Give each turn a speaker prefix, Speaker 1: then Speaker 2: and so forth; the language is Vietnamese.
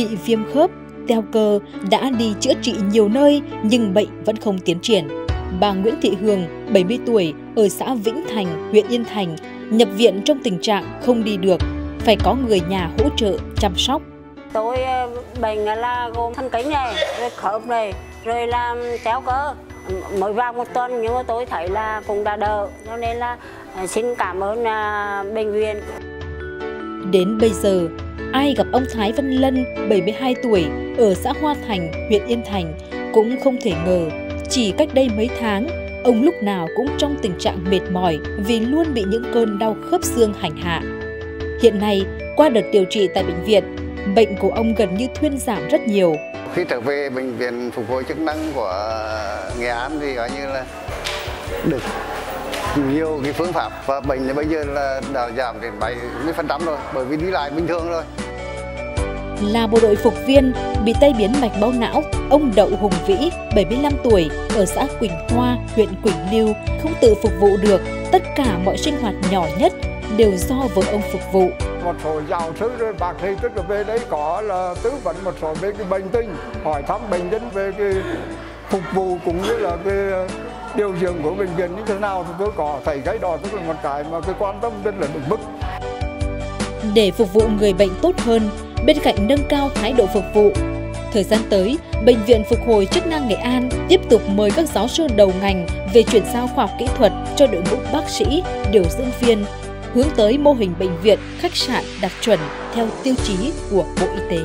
Speaker 1: bị viêm khớp, teo cơ đã đi chữa trị nhiều nơi nhưng bệnh vẫn không tiến triển. Bà Nguyễn Thị Hương, 70 tuổi, ở xã Vĩnh Thành, huyện Yên Thành, nhập viện trong tình trạng không đi được, phải có người nhà hỗ trợ chăm sóc.
Speaker 2: Tôi ờ, bệnh là gồm thân kính này, rồi khớp này, rồi làm teo cơ. Mới vào một tuần nhưng mà tôi thấy là cũng đã đỡ, cho nên là ờ, xin cảm ơn ờ, bệnh viện.
Speaker 1: Đến bây giờ, ai gặp ông Thái Văn Lân, 72 tuổi, ở xã Hoa Thành, huyện Yên Thành, cũng không thể ngờ chỉ cách đây mấy tháng, ông lúc nào cũng trong tình trạng mệt mỏi vì luôn bị những cơn đau khớp xương hành hạ. Hiện nay, qua đợt điều trị tại bệnh viện, bệnh của ông gần như thuyên giảm rất nhiều.
Speaker 3: Khi trở về bệnh viện phục hồi chức năng của Nghệ An thì gọi như là được nhiều cái phương pháp và bệnh bây giờ là đã giảm đến 70% rồi bởi vì đi lại bình thường rồi
Speaker 1: là bộ đội phục viên bị tay biến mạch máu não, ông Đậu Hùng Vĩ, 75 tuổi, ở xã Quỳnh Hoa, huyện Quỳnh Lưu, không tự phục vụ được. Tất cả mọi sinh hoạt nhỏ nhất đều do vợ ông phục vụ.
Speaker 4: Một số giáo sư rồi bác sĩ tức là về đấy có là tư vấn một số về cái bệnh tình, hỏi thăm bệnh nhân về cái phục vụ cũng như là cái điều dưỡng của bệnh viện như thế nào thì tôi có thấy cái đó tức là một cái mà cái quan tâm rất là đúng mức.
Speaker 1: Để phục vụ người bệnh tốt hơn, bên cạnh nâng cao thái độ phục vụ. Thời gian tới, Bệnh viện Phục hồi chức năng Nghệ An tiếp tục mời các giáo sư đầu ngành về chuyển giao khoa học kỹ thuật cho đội ngũ bác sĩ, điều dưỡng viên, hướng tới mô hình bệnh viện, khách sạn đạt chuẩn theo tiêu chí của Bộ Y tế.